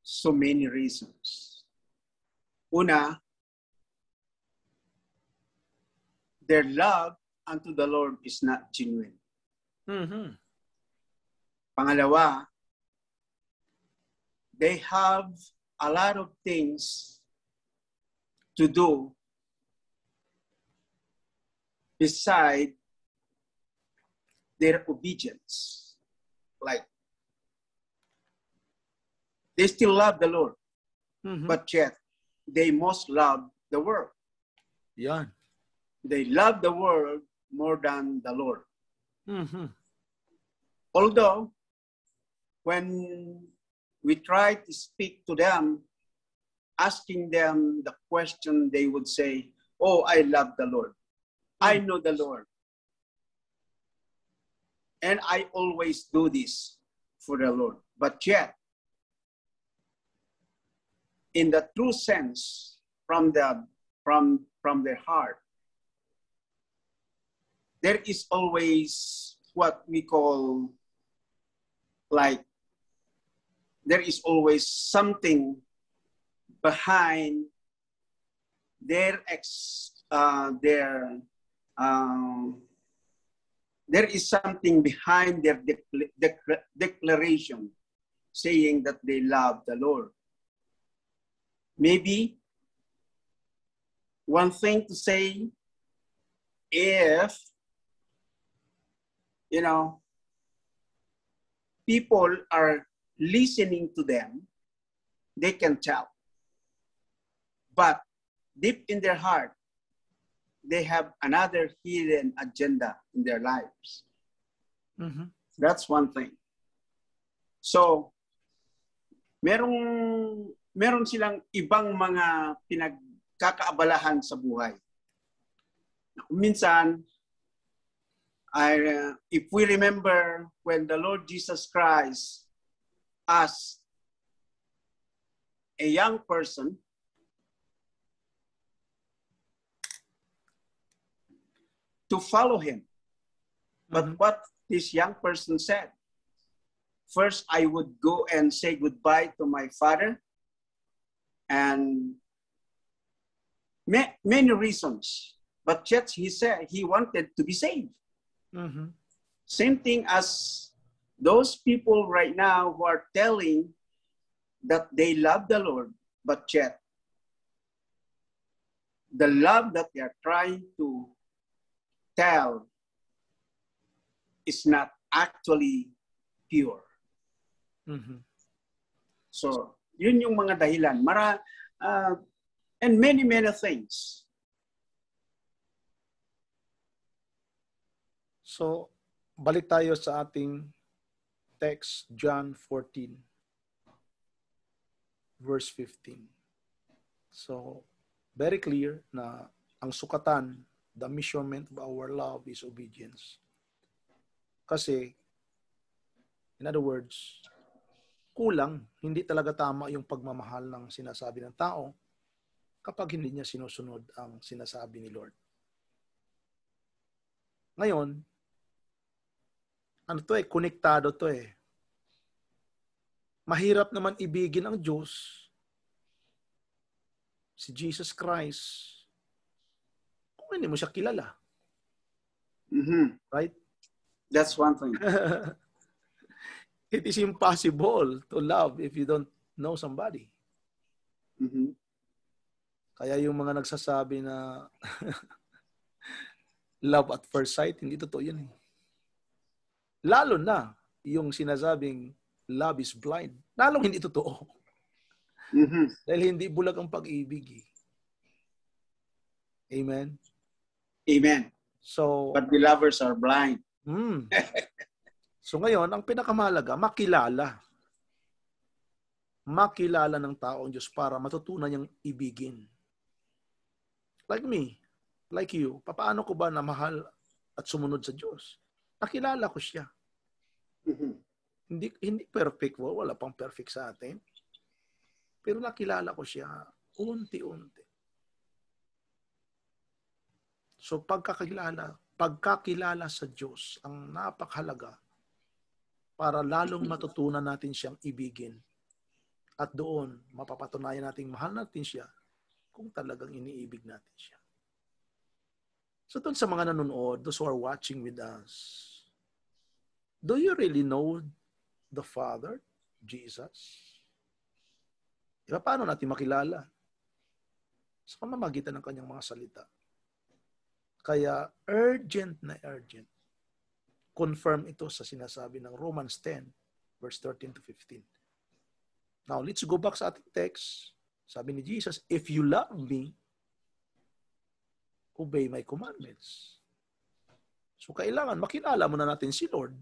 [SPEAKER 2] so many reasons. Una, their love unto the Lord is not genuine.
[SPEAKER 1] Mhm.
[SPEAKER 2] Pangalawa, they have a lot of things to do beside their obedience. Like, they still love the Lord,
[SPEAKER 1] Mhm.
[SPEAKER 2] but yet they most love the world.
[SPEAKER 1] Yan.
[SPEAKER 2] They love the world more than the Lord.
[SPEAKER 1] Mhm.
[SPEAKER 2] Although, when we try to speak to them, asking them the question, they would say, Oh, I love the Lord. I know the Lord. And I always do this for the Lord. But yet, in the true sense, from the from from their heart, there is always what we call like there is always something behind their ex uh, their um, there is something behind their decla- dec- declaration saying that they love the lord maybe one thing to say if you know people are listening to them, they can tell. But deep in their heart, they have another hidden agenda in their lives.
[SPEAKER 1] Mhm.
[SPEAKER 2] That's one thing. So, merong meron silang ibang mga pinagkakaabalahan sa buhay. Minsan, I, uh, if we remember when the Lord Jesus Christ asked a young person to follow him, but
[SPEAKER 1] Mhm.
[SPEAKER 2] what this young person said. First, I would go and say goodbye to my father, and ma- many reasons. But yet he said he wanted to be saved.
[SPEAKER 1] Mhm.
[SPEAKER 2] Same thing as those people right now who are telling that they love the Lord, but yet the love that they are trying to tell is not actually pure.
[SPEAKER 1] Mhm.
[SPEAKER 2] So, yun yung mga dahilan. Mara, uh, and many, many things.
[SPEAKER 1] So, balik tayo sa ating text, John 14, verse 15. So, very clear na ang sukatan, the measurement of our love is obedience. Kasi, in other words, kulang, hindi talaga tama yung pagmamahal ng sinasabi ng tao kapag hindi niya sinusunod ang sinasabi ni Lord. Ngayon, ano to eh, konektado to eh. Mahirap naman ibigin ang Diyos, si Jesus Christ, kung hindi mo siya kilala.
[SPEAKER 2] Mhm.
[SPEAKER 1] Right?
[SPEAKER 2] That's one thing.
[SPEAKER 1] It is impossible to love if you don't know somebody.
[SPEAKER 2] Mhm.
[SPEAKER 1] Kaya yung mga nagsasabi na love at first sight, hindi totoo yun eh. Lalo na yung sinasabing love is blind. Lalong hindi totoo.
[SPEAKER 2] Mhm.
[SPEAKER 1] Dahil hindi bulag ang pag-ibig eh. Amen?
[SPEAKER 2] Amen.
[SPEAKER 1] So,
[SPEAKER 2] But the lovers are blind.
[SPEAKER 1] hmm. so ngayon, ang pinakamahalaga, makilala. Makilala ng tao ang Diyos para matutunan niyang ibigin. Like me, like you, papaano ko ba na mahal at sumunod sa Diyos? Nakilala ko siya.
[SPEAKER 2] Mhm.
[SPEAKER 1] Hindi hindi perfect, wala pang perfect sa atin. Pero nakilala ko siya unti-unti. So pagkakilala, pagkakilala sa Diyos ang napakahalaga para lalong matutunan natin siyang ibigin. At doon, mapapatunayan natin mahal natin siya kung talagang iniibig natin siya. So doon sa mga nanonood, those who are watching with us, do you really know the Father, Jesus? Diba, paano natin makilala? Sa pamamagitan ng kanyang mga salita. Kaya urgent na urgent. Confirm ito sa sinasabi ng Romans 10, verse 13 to 15. Now, let's go back sa ating text. Sabi ni Jesus, If you love me, obey my commandments. So, kailangan makilala muna natin si Lord.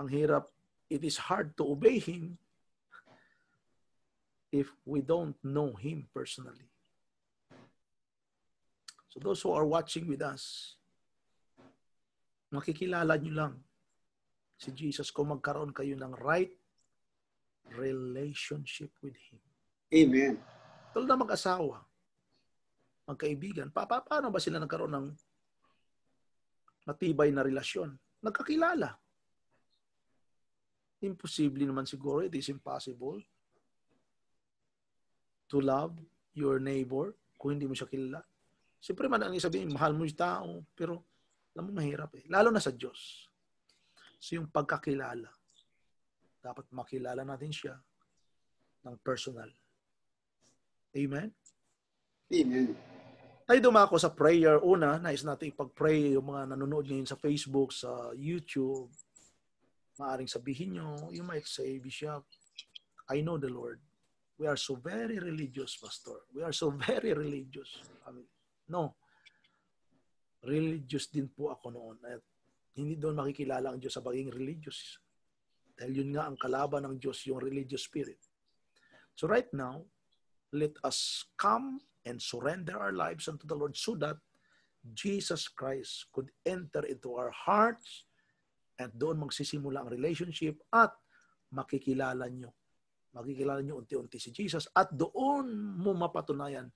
[SPEAKER 1] Ang hirap, it is hard to obey Him if we don't know Him personally. So those who are watching with us, makikilala nyo lang si Jesus kung magkaroon kayo ng right relationship with Him.
[SPEAKER 2] Amen.
[SPEAKER 1] Tulad na mag-asawa, magkaibigan, pa, pa, paano ba sila nagkaroon ng matibay na relasyon? Nagkakilala. Imposible naman siguro, it is impossible to love your neighbor kung hindi mo siya kilala. Siyempre man ang sabihin, mahal mo yung tao, pero alam mo mahirap eh. Lalo na sa Diyos. So yung pagkakilala, dapat makilala natin siya ng personal. Amen?
[SPEAKER 2] Amen.
[SPEAKER 1] Tayo dumako sa prayer. Una, nais natin ipag-pray yung mga nanonood ngayon sa Facebook, sa YouTube. Maaring sabihin nyo, you might say, Bishop, I know the Lord. We are so very religious, Pastor. We are so very religious. Family. No. Religious din po ako noon. At hindi doon makikilala ang Diyos sa pagiging religious. Dahil yun nga ang kalaban ng Diyos, yung religious spirit. So right now, let us come and surrender our lives unto the Lord so that Jesus Christ could enter into our hearts at doon magsisimula ang relationship at makikilala nyo. Makikilala nyo unti-unti si Jesus at doon mo mapatunayan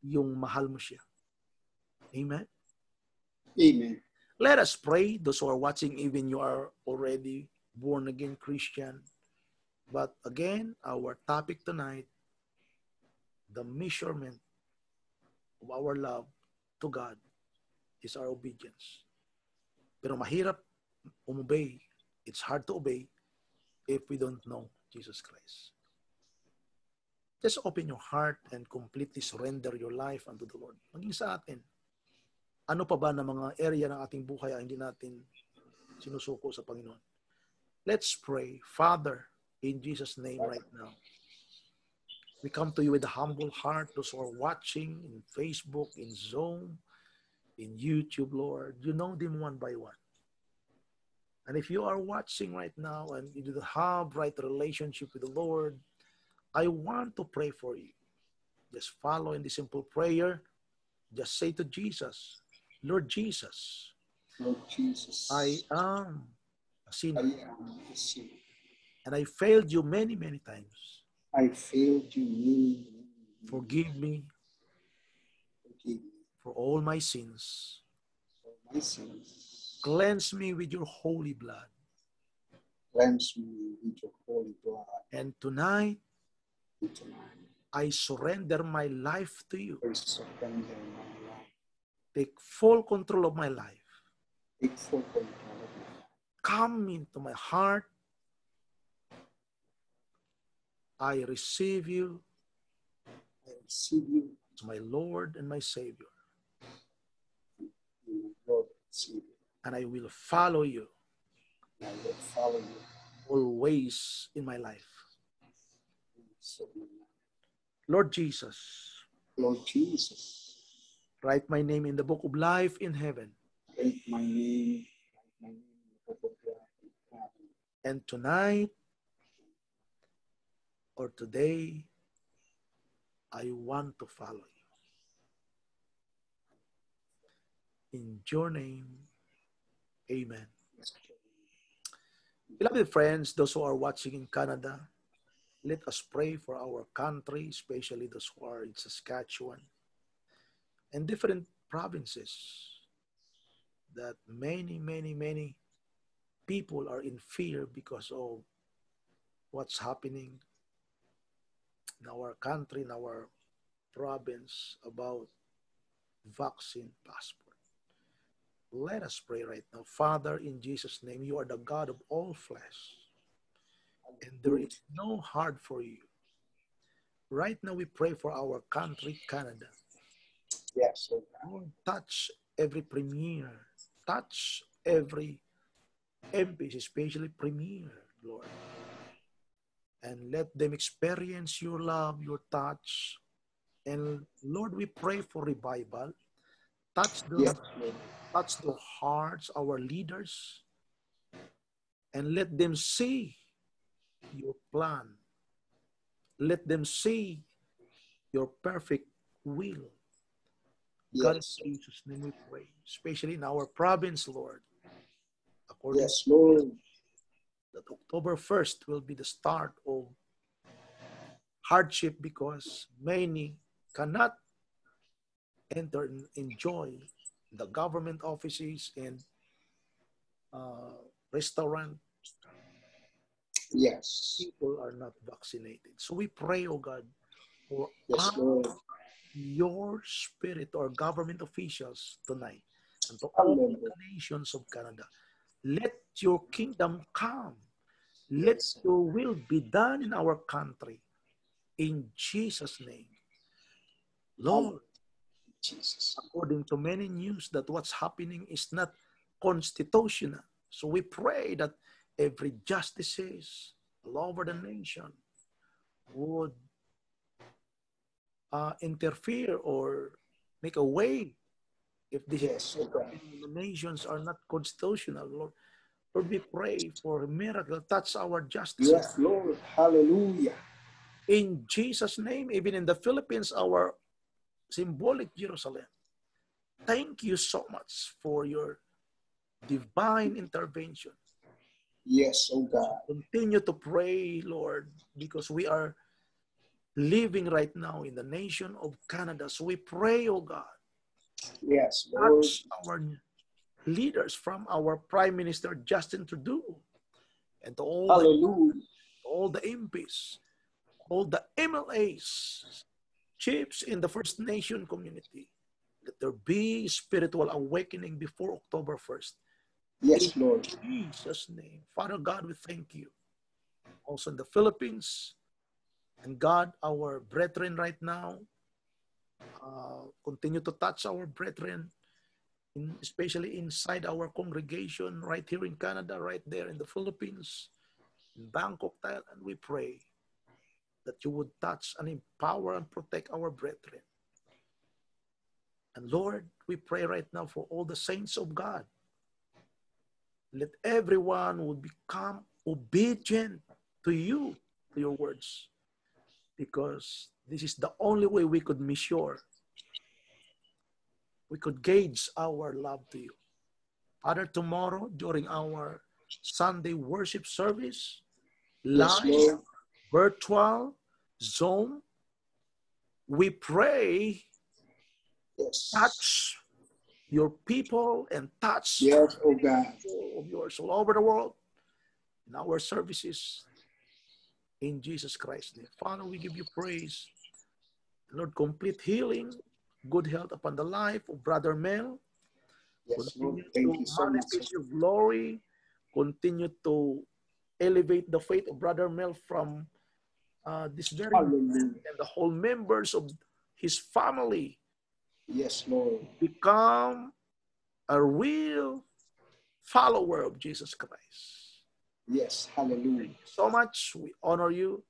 [SPEAKER 1] yung mahal mo siya. Amen?
[SPEAKER 2] Amen.
[SPEAKER 1] Let us pray. Those who are watching, even you are already born again Christian. But again, our topic tonight, the measurement of our love to God is our obedience. Pero mahirap umobey. It's hard to obey if we don't know Jesus Christ. Just open your heart and completely surrender your life unto the Lord. Maging sa atin, ano pa ba na mga area ng ating buhay ang hindi natin sinusuko sa Panginoon? Let's pray. Father, in Jesus' name right now, we come to you with a humble heart. Those who are watching in Facebook, in Zoom, in YouTube, Lord, you know them one by one. And if you are watching right now and you don't have right relationship with the Lord, I want to pray for you. Just follow in the simple prayer. Just say to Jesus, Lord Jesus,
[SPEAKER 2] Lord Jesus,
[SPEAKER 1] I am a
[SPEAKER 2] I
[SPEAKER 1] sinner
[SPEAKER 2] am a sinner.
[SPEAKER 1] and I failed you many, many times.
[SPEAKER 2] I failed you. many, many,
[SPEAKER 1] Forgive me
[SPEAKER 2] Forgive me
[SPEAKER 1] for all my sins.
[SPEAKER 2] for my sins.
[SPEAKER 1] Cleanse me with your holy blood.
[SPEAKER 2] Cleanse me with your holy blood.
[SPEAKER 1] And tonight,
[SPEAKER 2] And tonight,
[SPEAKER 1] I surrender my life to you.
[SPEAKER 2] I surrender my life.
[SPEAKER 1] Take full control of my life.
[SPEAKER 2] Take full control of life.
[SPEAKER 1] Come into my heart. I receive you
[SPEAKER 2] I receive you
[SPEAKER 1] as my Lord and my Savior,
[SPEAKER 2] Lord and Savior.
[SPEAKER 1] and I will follow you
[SPEAKER 2] I will follow you.
[SPEAKER 1] always in my life. Lord Jesus,
[SPEAKER 2] Lord Jesus,
[SPEAKER 1] write my name in the book of life in heaven.
[SPEAKER 2] write my name, my name in the book of life in heaven.
[SPEAKER 1] And tonight or today, I want to follow you. In your name, amen. Beloved friends, those who are watching in Canada, let us pray for our country, especially those who are in Saskatchewan and different provinces that many, many, many people are in fear because of what's happening in our country, in our province about vaccine passport. Let us pray right now. Father, in Jesus' name, you are the God of all flesh, and there is no hard for you. Right now, we pray for our country, Canada.
[SPEAKER 2] Yes, Lord
[SPEAKER 1] touch every premier, touch every MP, especially premier, Lord. And let them experience your love, your touch. And Lord, we pray for revival. Touch the,
[SPEAKER 2] Yes,
[SPEAKER 1] touch the hearts, our leaders, and let them see your plan. Let them see your perfect will. God,
[SPEAKER 2] Yes,
[SPEAKER 1] in Jesus' name we pray, especially in our province, Lord. According
[SPEAKER 2] yes, Lord.
[SPEAKER 1] that October 1st will be the start of hardship because many cannot enter and enjoy the government offices and uh, restaurant
[SPEAKER 2] Yes,
[SPEAKER 1] people are not vaccinated. So we pray, oh God, for
[SPEAKER 2] yes, Lord.
[SPEAKER 1] Your spirit or government officials tonight and to all the nations of Canada. Let your kingdom come. Let your will be done in our country. In Jesus' name. Lord,
[SPEAKER 2] Jesus.
[SPEAKER 1] according to many news that what's happening is not constitutional. So we pray that every justices all over the nation would uh, interfere or make a way if this
[SPEAKER 2] Yes,
[SPEAKER 1] is
[SPEAKER 2] God.
[SPEAKER 1] happening in the nations are not constitutional. Lord, Lord, we pray for a miracle. That's our justice.
[SPEAKER 2] Yes, Lord. Hallelujah.
[SPEAKER 1] In Jesus' name, even in the Philippines, our symbolic Jerusalem. Thank you so much for your divine intervention.
[SPEAKER 2] Yes, oh God.
[SPEAKER 1] Continue to pray, Lord, because we are living right now in the nation of Canada. So we pray, oh God,
[SPEAKER 2] Yes, Lord.
[SPEAKER 1] our leaders from our Prime Minister Justin Trudeau and all, the, all the MPs, all the MLAs, chiefs in the First Nation community. Let there be spiritual awakening before October 1st.
[SPEAKER 2] Yes, Lord.
[SPEAKER 1] In Jesus' name. Father God, we thank you. Also in the Philippines, and God, our brethren right now, uh, continue to touch our brethren, in, especially inside our congregation, right here in Canada, right there in the Philippines, in Bangkok, Thailand. We pray that you would touch and empower and protect our brethren. And Lord, we pray right now for all the saints of God. Let everyone would become obedient to you, to your words, because this is the only way we could measure, we could gauge our love to you. Father, tomorrow during our Sunday worship service,
[SPEAKER 2] Yes,
[SPEAKER 1] live,
[SPEAKER 2] Lord.
[SPEAKER 1] virtual, Zoom, we pray
[SPEAKER 2] Yes.
[SPEAKER 1] touch your people and touch
[SPEAKER 2] Yes, oh God.
[SPEAKER 1] of yours all over the world in our services in Jesus Christ's name. Father, we give you praise. Lord, complete healing, good health upon the life of Brother Mel.
[SPEAKER 2] Yes, Lord.
[SPEAKER 1] Continue
[SPEAKER 2] Thank
[SPEAKER 1] to
[SPEAKER 2] you so much.
[SPEAKER 1] manifest your glory. Continue to elevate the faith of Brother Mel from uh, this very and the whole members of his family
[SPEAKER 2] Yes, Lord.
[SPEAKER 1] become a real follower of Jesus Christ.
[SPEAKER 2] Yes, hallelujah.
[SPEAKER 1] So much we honor you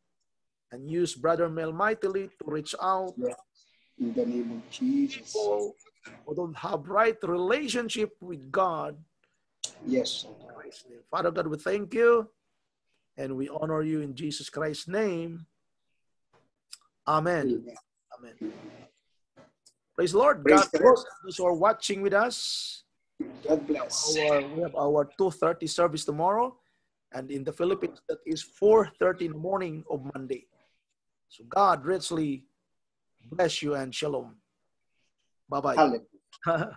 [SPEAKER 1] and use Brother Mel mightily to reach out Yes.
[SPEAKER 2] In the name of Jesus.
[SPEAKER 1] people who don't have right relationship with God.
[SPEAKER 2] Yes.
[SPEAKER 1] Father God, we thank you and we honor you in Jesus Christ's name. Amen.
[SPEAKER 2] Amen.
[SPEAKER 1] Amen. Praise the Lord.
[SPEAKER 2] Praise
[SPEAKER 1] God
[SPEAKER 2] the
[SPEAKER 1] bless
[SPEAKER 2] Lord.
[SPEAKER 1] those who are watching with us.
[SPEAKER 2] God bless.
[SPEAKER 1] Our, we have our 2.30 service tomorrow. And in the Philippines, that is 4.30 in the morning of Monday. So God richly bless you and shalom. Bye-bye. God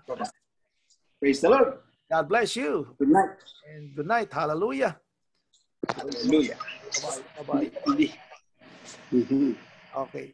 [SPEAKER 2] Praise the Lord.
[SPEAKER 1] God bless you.
[SPEAKER 2] Good night.
[SPEAKER 1] And good night. Hallelujah.
[SPEAKER 2] Hallelujah.
[SPEAKER 1] Bye-bye. Bye-bye.
[SPEAKER 2] Mhm.
[SPEAKER 1] Okay.